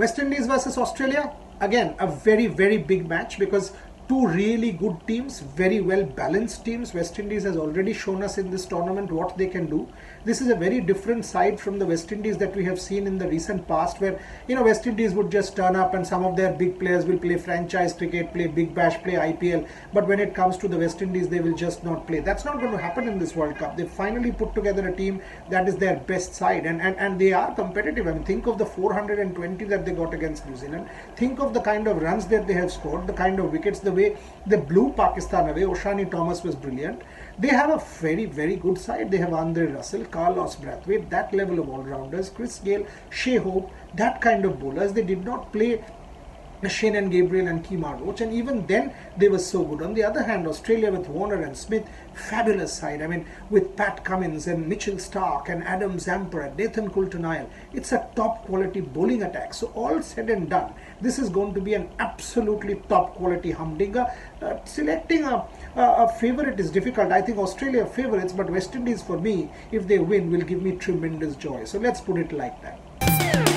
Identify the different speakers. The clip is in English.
Speaker 1: West Indies versus Australia, again, a very, very big match because two really good teams, very well balanced teams. West Indies has already shown us in this tournament what they can do. This is a very different side from the West Indies that we have seen in the recent past, where you know West Indies would just turn up and some of their big players will play franchise cricket, play Big Bash, play IPL. But when it comes to the West Indies, they will just not play. That's not going to happen in this World Cup. They finally put together a team that is their best side, and and, and they are competitive. I mean, think of the 420 that they got against New Zealand. Think of the kind of runs that they have scored, the kind of wickets, the way they blew Pakistan away. Oshane Thomas was brilliant. They have a very, very good side. They have Andre Russell, Carlos Brathwaite, that level of all-rounders, Chris Gayle, Shai Hope, that kind of bowlers. They did not play Shannon Gabriel and Kemar Roach, and even then they were so good. On the other hand, Australia with Warner and Smith, fabulous side. I mean, with Pat Cummins and Mitchell Starc and Adam Zampa, Nathan Coulter-Nile, it's a top quality bowling attack. So all said and done, this is going to be an absolutely top quality humdinger. Uh, selecting a, a, a favorite is difficult. I think Australia favorites, but West Indies for me, if they win, will give me tremendous joy. So let's put it like that.